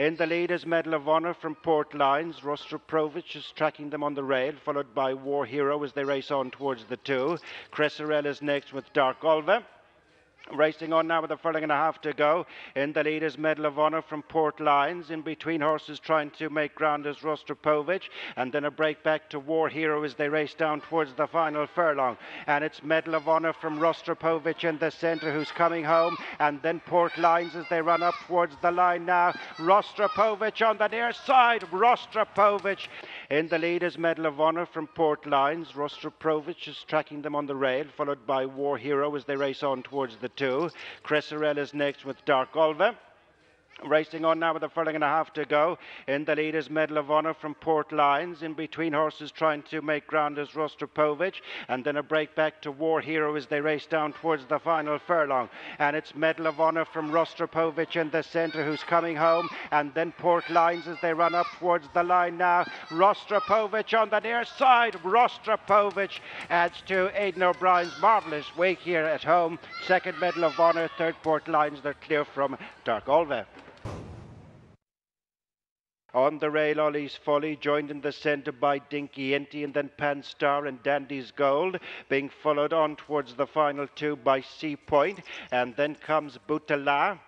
In the Leaders Medal of Honor from Port Lines. Rostropovich is tracking them on the rail, followed by War Hero as they race on towards the two. Cresserelle is next with Dark Olva. Racing on now with a furlong and a half to go. In the lead is Medal of Honor from Port Lines. In between horses trying to make ground is Rostropovich. And then a break back to War Hero as they race down towards the final furlong. And it's Medal of Honor from Rostropovich in the centre who's coming home. And then Port Lines as they run up towards the line now. Rostropovich on the near side. Rostropovich. In the Leaders Medal of Honor from Port Lines. Rostropovich is tracking them on the rail, followed by War Hero as they race on towards the two. Cresserelle is next with Dark Olva. Racing on now with a furlong and a half to go. In the lead is Medal of Honor from Port Lines. In between horses trying to make ground is Rostropovich. And then a break back to War Hero as they race down towards the final furlong. And it's Medal of Honor from Rostropovich in the centre who's coming home. And then Port Lines as they run up towards the line now. Rostropovich on the near side. Rostropovich adds to Aidan O'Brien's marvellous week here at home. Second Medal of Honor, third Port Lines. They're clear from Dark Olva. On the rail, Ollie's Folly, joined in the centre by Dinky Inty and then Pan Star and Dandy's Gold, being followed on towards the final two by Sea Point, and then comes Boutala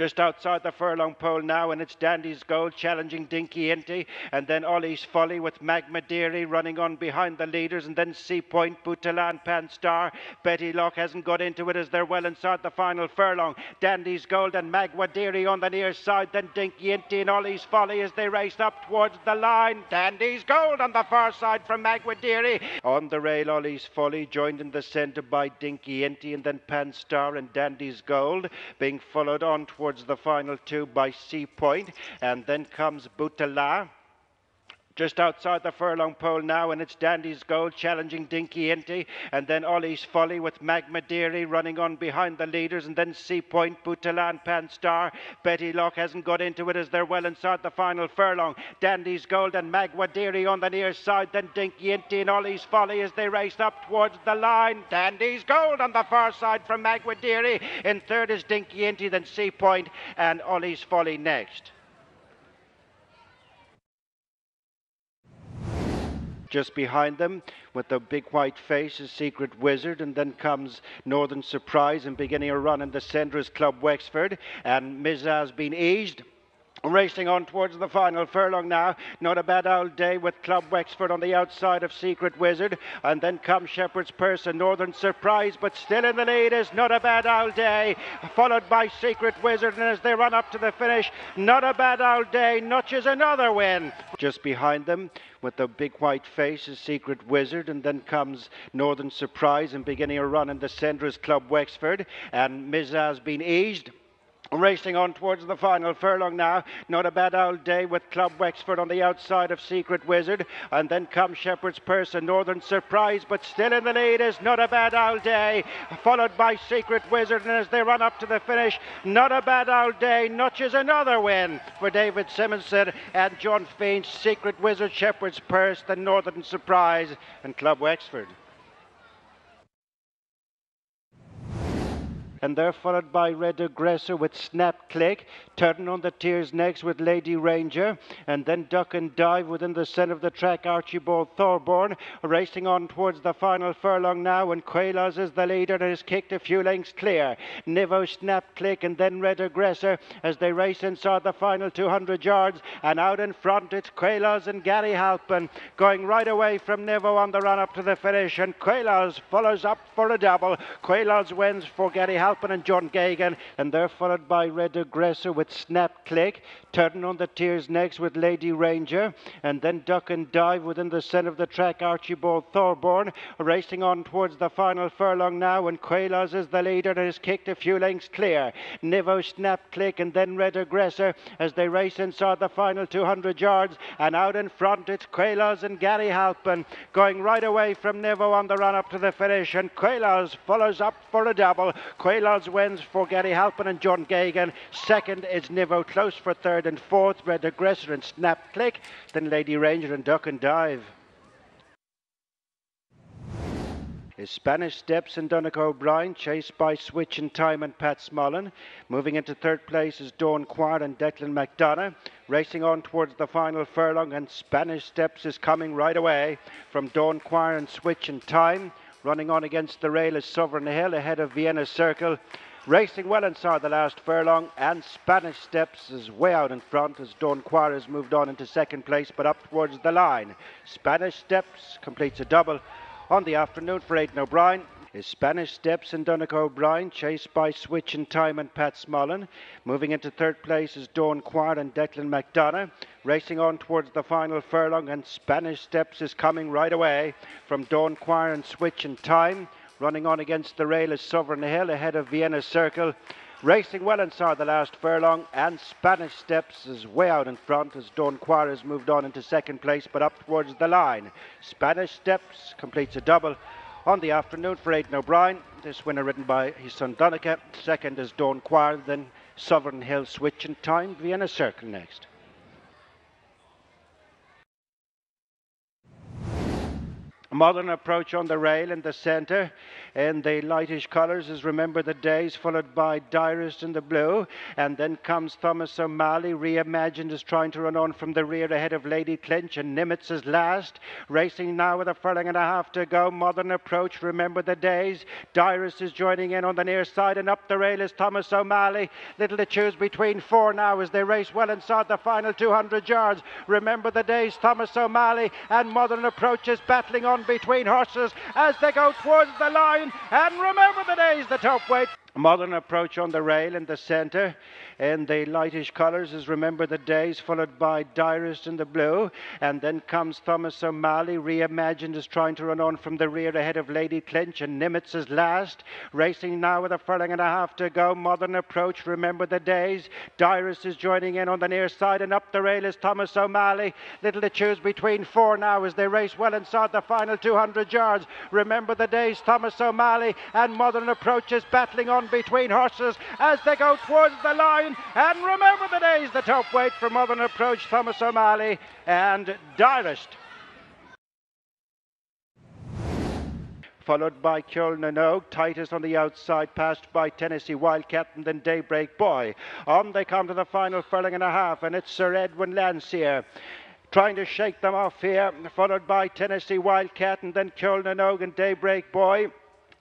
just outside the furlong pole now, and it's Dandy's Gold challenging Dinky Inty, and then Ollie's Folly with Magma Deary running on behind the leaders, and then Sea Point, Butalan, Pan Star. Betty Lock hasn't got into it as they're well inside the final furlong. Dandy's Gold and Magma Deary on the near side, then Dinky Inty and Ollie's Folly as they race up towards the line. Dandy's Gold on the far side from Magma Deary. On the rail, Ollie's Folly joined in the centre by Dinky Inty, and then Pan Star and Dandy's Gold, being followed on towards towards the final two by Sea Point, and then comes Boutala just outside the furlong pole now, and it's Dandy's Gold challenging Dinky Inty, and then Ollie's Folly with Magma Deary running on behind the leaders, and then Sea Point, Butalan, Pan Star. Betty Lock hasn't got into it as they're well inside the final furlong. Dandy's Gold and Magma Deary on the near side, then Dinky Inty and Ollie's Folly as they race up towards the line. Dandy's Gold on the far side from Magma Deary. In third is Dinky Inty, then Sea Point, and Ollie's Folly next. Just behind them with the big white face is Secret Wizard, and then comes Northern Surprise and beginning a run in the centre is Club Wexford, and Mizaz been eased. Racing on towards the final furlong now. Not a bad old day with Club Wexford on the outside of Secret Wizard. And then comes Shepherd's Purse and Northern Surprise, but still in the lead is Not a Bad Old Day, followed by Secret Wizard. And as they run up to the finish, Not a Bad Old Day notches another win. Just behind them, with the big white face is Secret Wizard, and then comes Northern Surprise and beginning a run in the centre is Club Wexford. And Mizaz been eased. Racing on towards the final furlong now. Not a bad old day with Club Wexford on the outside of Secret Wizard. And then comes Shepherd's Purse and Northern Surprise, but still in the lead is Not a Bad Old Day, followed by Secret Wizard. And as they run up to the finish, Not a Bad Old Day notches another win for David Simonson and John Fiennes. Secret Wizard, Shepherd's Purse, the Northern Surprise, and Club Wexford. And they're followed by Red Aggressor with Snap Click, turning on the tears next with Lady Ranger, and then Duck and Dive within the centre of the track, Archibald Thorburn, racing on towards the final furlong now, and Quaylaws is the leader and has kicked a few lengths clear. Nivo Snap Click and then Red Aggressor as they race inside the final 200 yards, and out in front it's Quaylaws and Gary Halpin going right away from Nivo on the run up to the finish, and Quaylaws follows up for a double. Quaylaws wins for Gary Halpin. Halpin and John Gagan, and they're followed by Red Aggressor with Snap Click, turning on the Tears next with Lady Ranger, and then Duck and Dive within the centre of the track, Archibald Thorburn, racing on towards the final furlong now, and Quaylaws is the leader and has kicked a few lengths clear. Nivo Snap Click and then Red Aggressor as they race inside the final 200 yards, and out in front it's Quaylaws and Gary Halpin going right away from Nivo on the run up to the finish, and Quaylaws follows up for a double. Quaylaws Quaylaws wins for Gary Halpin and John Gagan. Second is Nivo Close for third and fourth. Red Aggressor and Snap Click. Then Lady Ranger and Duck and Dive. is Spanish Steps and Donnacha O'Brien, chased by Switch and Time and Pat Smullen. Moving into third place is Dawn Quire and Declan McDonogh. Racing on towards the final furlong, and Spanish Steps is coming right away from Dawn Quire and Switch and Time. Running on against the rail is Sovereign Hill ahead of Vienna Circle. Racing well inside the last furlong, and Spanish Steps is way out in front as Quire has moved on into second place, but up towards the line. Spanish Steps completes a double on the afternoon for Aidan O'Brien is Spanish Steps and Donnacha O'Brien, chased by Switch in Time and Pat Smullen. Moving into third place is Dawn Quire and Declan McDonogh. Racing on towards the final furlong, and Spanish Steps is coming right away from Dawn Quire and Switch in Time. Running on against the rail is Sovereign Hill ahead of Vienna Circle. Racing well inside the last furlong, and Spanish Steps is way out in front as Dawn Quire has moved on into second place, but up towards the line. Spanish Steps completes a double on the afternoon for Aidan O'Brien. This winner ridden by his son Donnacha. Second is Dawn Quire, then Sovereign Hill Switch in time. Vienna Circle next. Modern approach on the rail in the centre in the lightish colours is Remember the Days, followed by Diarist in the blue. And then comes Thomas O'Malley, reimagined as trying to run on from the rear ahead of Lady Clinch, and Nimitz is last. Racing now with a furlong and a half to go. Modern approach, Remember the Days. Diarist is joining in on the near side, and up the rail is Thomas O'Malley. Little to choose between four now as they race well inside the final 200 yards. Remember the Days, Thomas O'Malley, and Modern approach is battling on between horses as they go towards the line. And remember the days, the top weight. Modern approach on the rail in the centre in the lightish colours is Remember the Days, followed by Diarist in the blue. And then comes Thomas O'Malley, reimagined as trying to run on from the rear ahead of Lady Clinch, and Nimitz is last. Racing now with a furlong and a half to go. Modern approach, Remember the Days. Diarist is joining in on the near side, and up the rail is Thomas O'Malley. Little to choose between four now as they race well inside the final 200 yards. Remember the Days, Thomas O'Malley, and Modern approach is battling on between horses as they go towards the line. And remember the days, the top weight for Modern Approach, Thomas O'Malley and Diarist. followed by Kilnanogue. Titus on the outside, passed by Tennessee Wildcat and then Daybreak Boy. On they come to the final furlong and a half, and it's Sir Edwin Landseer trying to shake them off here, followed by Tennessee Wildcat and then Kilnanogue and Daybreak Boy.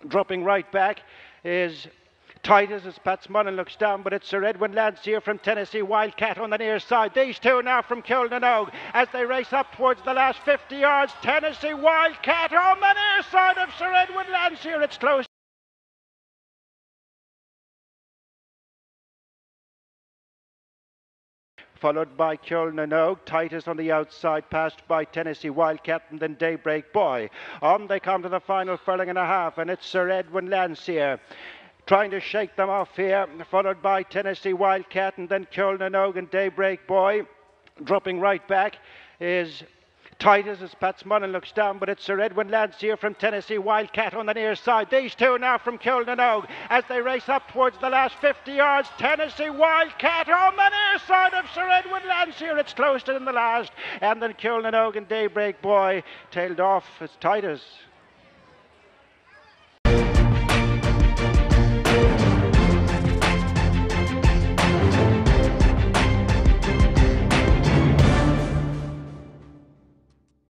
Dropping right back is Titus as Pat Smullen looks down, but it's Sir Edwin Landseer from Tennessee Wildcat on the near side. These two now from Kilnanogue as they race up towards the last 50 yards. Tennessee Wildcat on the near side of Sir Edwin Landseer. It's close. followed by Kilnanogue. Titus on the outside, passed by Tennessee Wildcat and then Daybreak Boy. On they come to the final furlong and a half, and it's Sir Edwin Landseer trying to shake them off here, followed by Tennessee Wildcat and then Kilnanogue and Daybreak Boy. Dropping right back is Titus as Pat Smullen looks down, but it's Sir Edwin Landseer from Tennessee Wildcat on the near side. These two now from Kilnanogue as they race up towards the last 50 yards. Tennessee Wildcat on the near side of Sir Edwin Landseer. It's closer to in the last. And then Kilnanogue and Daybreak Boy tailed off. It's Titus